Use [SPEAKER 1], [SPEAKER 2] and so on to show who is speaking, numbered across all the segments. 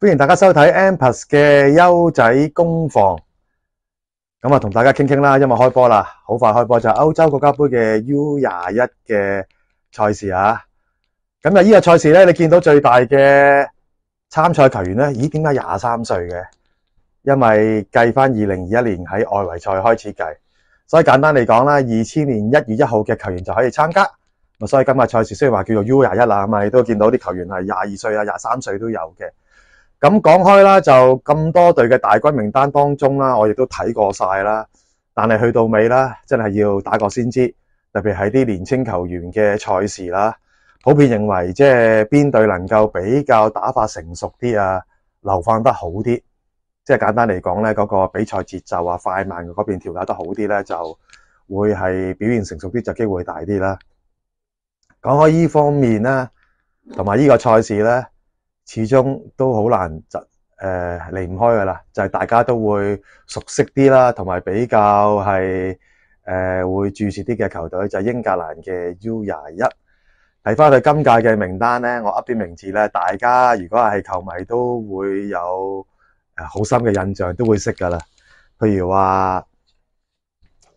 [SPEAKER 1] 歡迎大家收睇 Ampus 嘅優仔攻防。咁啊，同大家傾傾啦，因為開波啦，好快開波就係歐洲國家杯嘅 U 廿一嘅賽事啊。咁啊，呢個賽事咧，你見到最大嘅參賽球員咧，咦？点解廿三歲嘅？因為計翻二零二一年喺外圍賽開始計，所以簡單嚟講啦，二千年一月一號嘅球員就可以參加。所以今日賽事雖然話叫做 U 廿一啦，咁啊，你都見到啲球員係廿二歲啊、廿三歲都有嘅。咁講開啦，就咁多隊嘅大軍名單當中啦，我亦都睇過晒啦。但係去到尾啦，真係要打過先知，特別係啲年青球員嘅賽事啦，普遍認為即係邊隊能夠比較打法成熟啲啊，流放得好啲。即係簡單嚟講咧，嗰個比賽節奏啊、快慢嗰邊調教得好啲咧，就會係表現成熟啲，就機會大啲啦。講開依方面啦，同埋呢個賽事咧。始終都好難就誒離唔開噶啦，就係大家都會熟悉啲啦，同埋比較係誒會注視啲嘅球隊就係英格蘭嘅 U 廿一。睇翻佢今屆嘅名單咧，我噏啲名字咧，大家如果係球迷都會有誒好深嘅印象，都會識噶啦。譬如話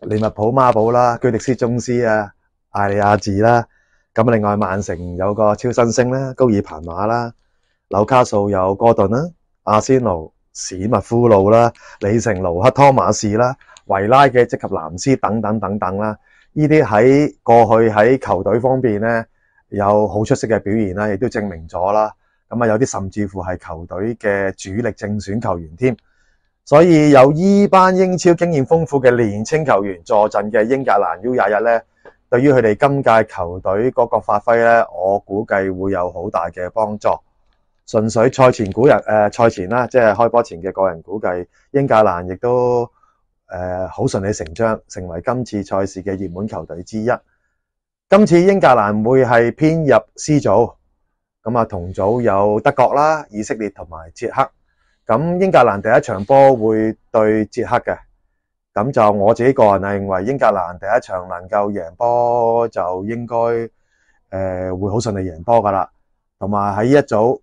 [SPEAKER 1] 利物浦馬寶啦，居迪斯宗斯啊，艾利亞治啦，咁另外曼城有個超新星啦，高爾彭馬啦。纽卡素有哥頓啦，阿仙奴、史密夫路啦、李成盧克、托馬士啦、維拉嘅積及藍斯等等等等啦，呢啲喺過去喺球隊方面咧有好出色嘅表現啦，亦都證明咗啦。咁啊，有啲甚至乎係球隊嘅主力正選球員添。所以有依班英超經驗豐富嘅年青球員坐鎮嘅英格蘭 U 廿一咧，對於佢哋今屆球隊嗰個發揮咧，我估計會有好大嘅幫助。純粹賽前估人誒，賽前啦，即係開波前嘅個人估計，英格蘭亦都誒好順理成章，成為今次賽事嘅熱門球隊之一。今次英格蘭會係編入 C 組，咁啊同組有德國啦、以色列同埋捷克。咁英格蘭第一場波會對捷克嘅，咁就我自己個人係認為英格蘭第一場能夠贏波就應該誒會好順利贏波噶啦，同埋喺一組。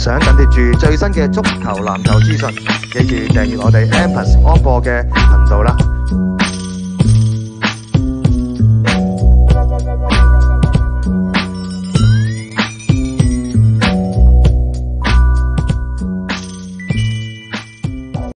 [SPEAKER 1] 想緊貼住最新嘅足球籃球資訊，記住訂閱我哋 Ampas 安播嘅頻道啦。